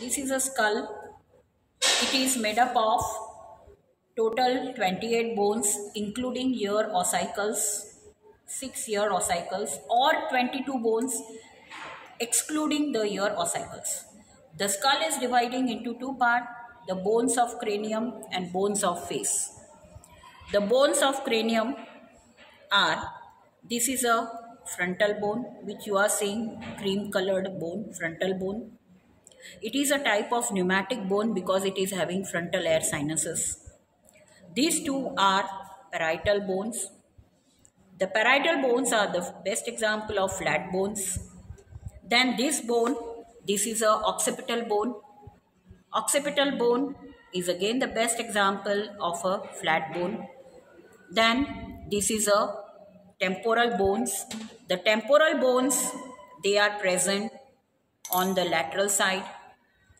This is a skull. It is made up of total 28 bones including ear ossicles, 6 ear ossicles or 22 bones excluding the ear ossicles. The skull is dividing into two parts, the bones of cranium and bones of face. The bones of cranium are, this is a frontal bone which you are seeing cream colored bone, frontal bone. It is a type of pneumatic bone because it is having frontal air sinuses. These two are parietal bones. The parietal bones are the best example of flat bones. Then this bone, this is a occipital bone. Occipital bone is again the best example of a flat bone. Then this is a temporal bones. The temporal bones, they are present on the lateral side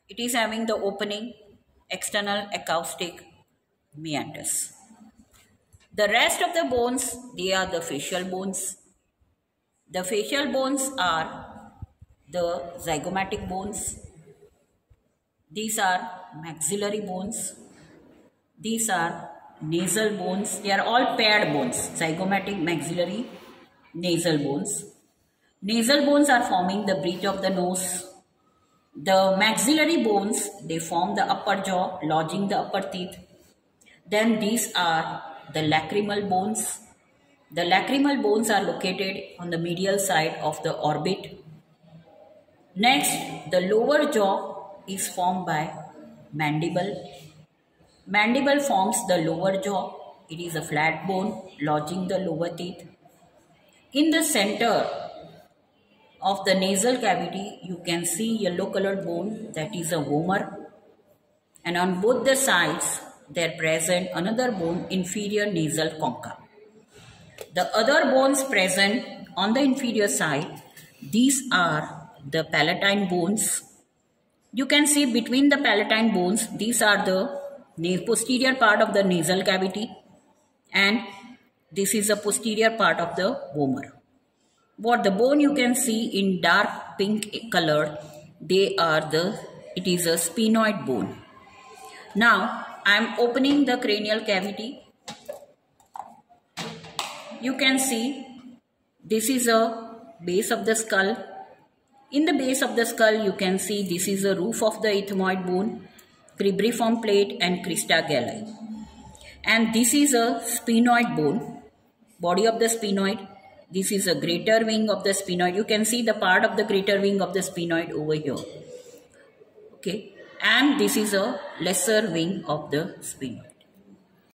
it is having the opening external acoustic meatus. The rest of the bones, they are the facial bones. The facial bones are the zygomatic bones. These are maxillary bones. These are nasal bones. They are all paired bones. Zygomatic, maxillary, nasal bones. Nasal bones are forming the bridge of the nose the maxillary bones, they form the upper jaw, lodging the upper teeth. Then these are the lacrimal bones. The lacrimal bones are located on the medial side of the orbit. Next, the lower jaw is formed by mandible. Mandible forms the lower jaw. It is a flat bone lodging the lower teeth. In the center of the nasal cavity, you can see yellow colored bone that is a vomer. And on both the sides, there present another bone, inferior nasal concha. The other bones present on the inferior side, these are the palatine bones. You can see between the palatine bones, these are the posterior part of the nasal cavity and this is the posterior part of the vomer what the bone you can see in dark pink color they are the it is a sphenoid bone. Now i am opening the cranial cavity. You can see this is a base of the skull. In the base of the skull you can see this is a roof of the ethmoid bone cribriform plate and crista galli. And this is a sphenoid bone body of the sphenoid this is a greater wing of the sphenoid. You can see the part of the greater wing of the sphenoid over here. Okay. And this is a lesser wing of the sphenoid.